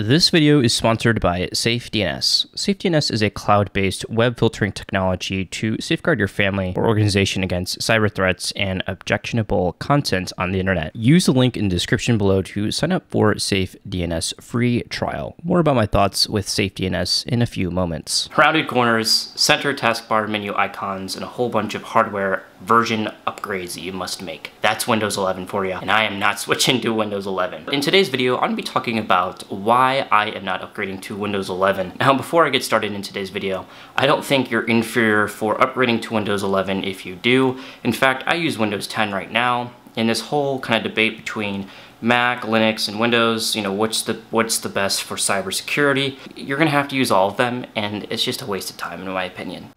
This video is sponsored by SafeDNS. SafeDNS is a cloud-based web filtering technology to safeguard your family or organization against cyber threats and objectionable content on the internet. Use the link in the description below to sign up for SafeDNS free trial. More about my thoughts with SafeDNS in a few moments. Rounded corners, center taskbar menu icons, and a whole bunch of hardware version upgrades that you must make. That's Windows 11 for you, and I am not switching to Windows 11. In today's video, I'm to be talking about why I am not upgrading to Windows 11. Now, before I get started in today's video, I don't think you're inferior for upgrading to Windows 11 if you do. In fact, I use Windows 10 right now, and this whole kind of debate between Mac, Linux, and Windows, you know, what's the what's the best for cybersecurity? You're gonna have to use all of them, and it's just a waste of time in my opinion.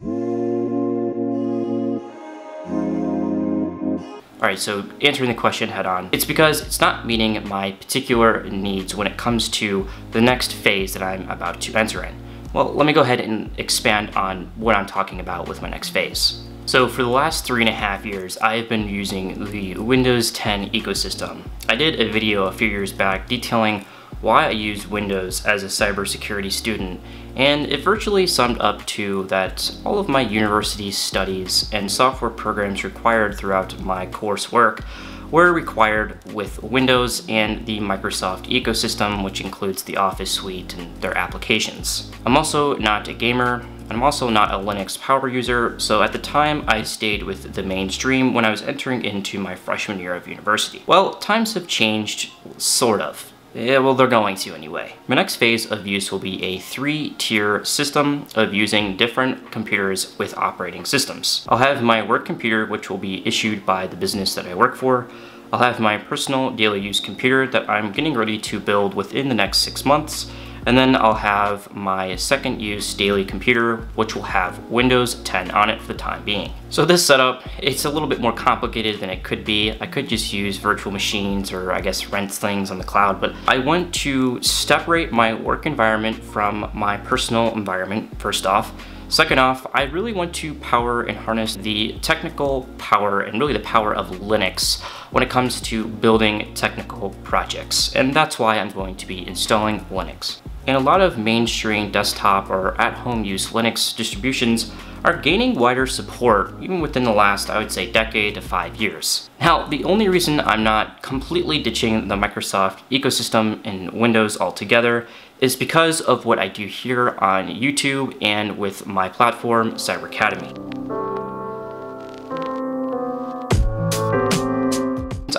Alright, so answering the question head on, it's because it's not meeting my particular needs when it comes to the next phase that I'm about to enter in. Well, let me go ahead and expand on what I'm talking about with my next phase. So for the last three and a half years, I have been using the Windows 10 ecosystem. I did a video a few years back detailing why I used Windows as a cybersecurity student, and it virtually summed up to that all of my university studies and software programs required throughout my coursework were required with Windows and the Microsoft ecosystem, which includes the Office suite and their applications. I'm also not a gamer, I'm also not a Linux power user, so at the time I stayed with the mainstream when I was entering into my freshman year of university. Well, times have changed, sort of. Yeah, well, they're going to anyway. My next phase of use will be a three-tier system of using different computers with operating systems. I'll have my work computer, which will be issued by the business that I work for. I'll have my personal daily use computer that I'm getting ready to build within the next six months, and then I'll have my second use daily computer, which will have Windows 10 on it for the time being. So this setup, it's a little bit more complicated than it could be. I could just use virtual machines or I guess rent things on the cloud, but I want to separate my work environment from my personal environment, first off. Second off, I really want to power and harness the technical power and really the power of Linux when it comes to building technical projects. And that's why I'm going to be installing Linux and a lot of mainstream desktop or at-home use Linux distributions are gaining wider support even within the last, I would say, decade to five years. Now, the only reason I'm not completely ditching the Microsoft ecosystem and Windows altogether is because of what I do here on YouTube and with my platform, Cybercademy.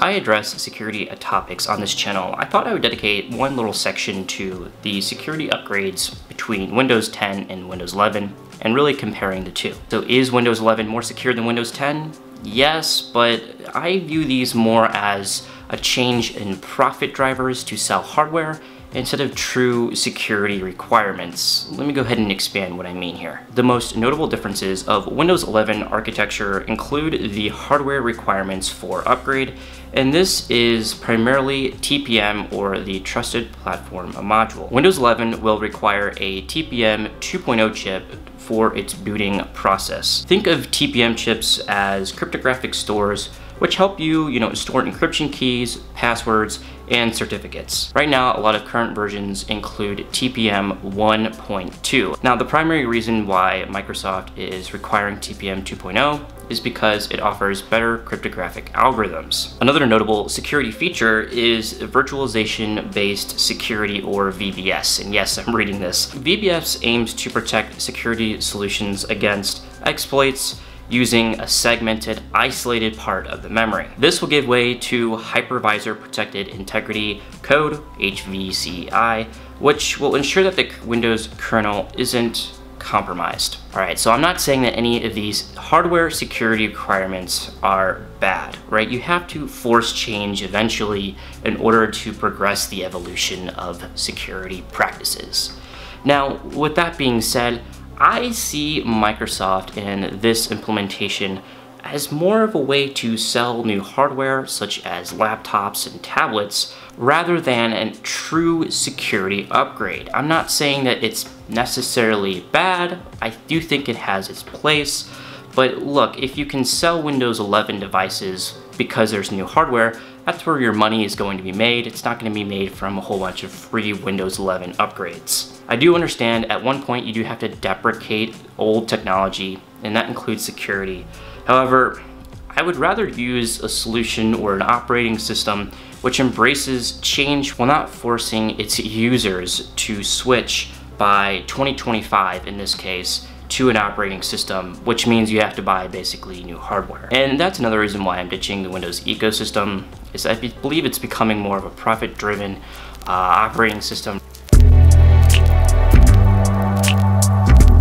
I address security topics on this channel, I thought I would dedicate one little section to the security upgrades between Windows 10 and Windows 11, and really comparing the two. So is Windows 11 more secure than Windows 10? Yes, but I view these more as a change in profit drivers to sell hardware instead of true security requirements. Let me go ahead and expand what I mean here. The most notable differences of Windows 11 architecture include the hardware requirements for upgrade, and this is primarily TPM or the Trusted Platform Module. Windows 11 will require a TPM 2.0 chip for its booting process. Think of TPM chips as cryptographic stores which help you, you know, store encryption keys, passwords, and certificates. Right now, a lot of current versions include TPM 1.2. Now, the primary reason why Microsoft is requiring TPM 2.0 is because it offers better cryptographic algorithms. Another notable security feature is virtualization-based security or VBS. And yes, I'm reading this. VBS aims to protect security solutions against exploits, using a segmented, isolated part of the memory. This will give way to Hypervisor Protected Integrity Code, HVCI, which will ensure that the Windows kernel isn't compromised. Alright, so I'm not saying that any of these hardware security requirements are bad, right? You have to force change eventually in order to progress the evolution of security practices. Now, with that being said, I see Microsoft in this implementation as more of a way to sell new hardware such as laptops and tablets rather than a true security upgrade. I'm not saying that it's necessarily bad, I do think it has its place, but look, if you can sell Windows 11 devices because there's new hardware, that's where your money is going to be made. It's not going to be made from a whole bunch of free Windows 11 upgrades. I do understand at one point you do have to deprecate old technology, and that includes security. However, I would rather use a solution or an operating system which embraces change while not forcing its users to switch by 2025 in this case to an operating system, which means you have to buy basically new hardware. And that's another reason why I'm ditching the Windows ecosystem, is I believe it's becoming more of a profit-driven uh, operating system.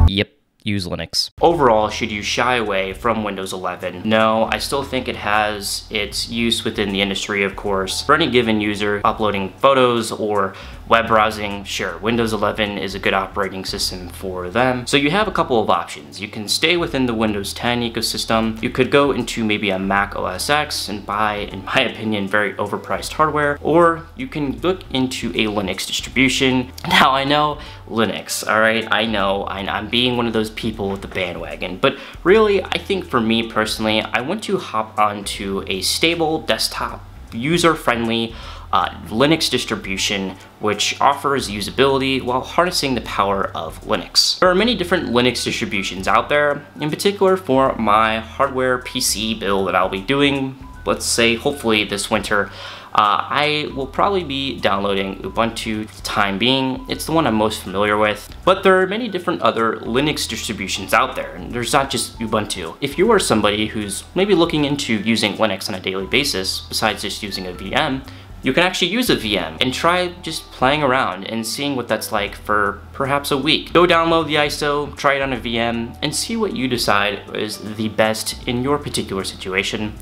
Yep use Linux. Overall, should you shy away from Windows 11? No, I still think it has its use within the industry, of course. For any given user uploading photos or Web browsing, sure, Windows 11 is a good operating system for them. So you have a couple of options. You can stay within the Windows 10 ecosystem. You could go into maybe a Mac OS X and buy, in my opinion, very overpriced hardware, or you can look into a Linux distribution. Now I know Linux, all right? I know I'm being one of those people with the bandwagon, but really, I think for me personally, I want to hop onto a stable desktop user-friendly uh, Linux distribution which offers usability while harnessing the power of Linux. There are many different Linux distributions out there, in particular for my hardware PC build that I'll be doing, let's say hopefully this winter. Uh, I will probably be downloading Ubuntu for the time being. It's the one I'm most familiar with. But there are many different other Linux distributions out there, and there's not just Ubuntu. If you are somebody who's maybe looking into using Linux on a daily basis, besides just using a VM, you can actually use a VM and try just playing around and seeing what that's like for perhaps a week. Go download the ISO, try it on a VM, and see what you decide is the best in your particular situation.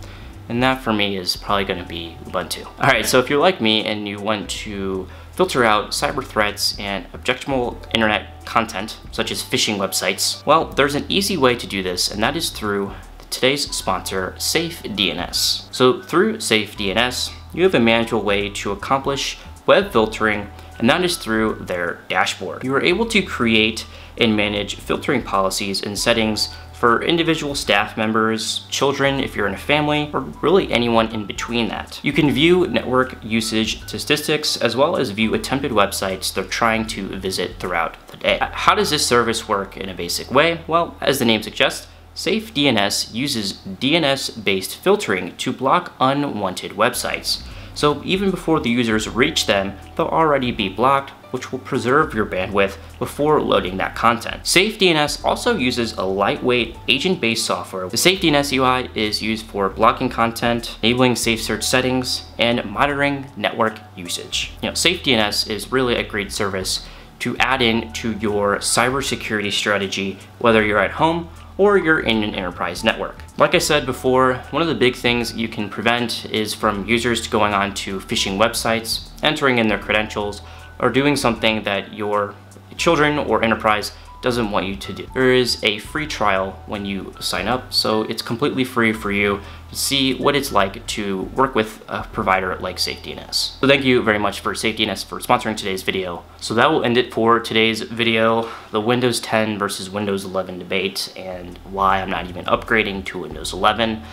And that for me is probably gonna be Ubuntu. All right, so if you're like me and you want to filter out cyber threats and objectionable internet content, such as phishing websites, well, there's an easy way to do this, and that is through today's sponsor, SafeDNS. So through SafeDNS, you have a manageable way to accomplish web filtering and that is through their dashboard. You are able to create and manage filtering policies and settings for individual staff members, children if you're in a family, or really anyone in between that. You can view network usage statistics as well as view attempted websites they're trying to visit throughout the day. How does this service work in a basic way? Well, as the name suggests, SafeDNS uses DNS-based filtering to block unwanted websites. So even before the users reach them, they'll already be blocked, which will preserve your bandwidth before loading that content. SafeDNS also uses a lightweight agent-based software. The SafeDNS UI is used for blocking content, enabling safe search settings, and monitoring network usage. You know, SafeDNS is really a great service to add in to your cybersecurity strategy, whether you're at home or you're in an enterprise network. Like I said before, one of the big things you can prevent is from users going on to phishing websites, entering in their credentials, or doing something that your children or enterprise doesn't want you to do. There is a free trial when you sign up, so it's completely free for you to see what it's like to work with a provider like SafeDNS. So thank you very much for SafeDNS for sponsoring today's video. So that will end it for today's video, the Windows 10 versus Windows 11 debate and why I'm not even upgrading to Windows 11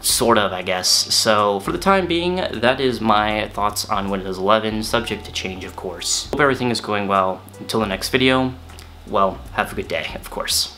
sort of, I guess. So for the time being, that is my thoughts on Windows 11, subject to change, of course. Hope everything is going well. Until the next video, well, have a good day, of course.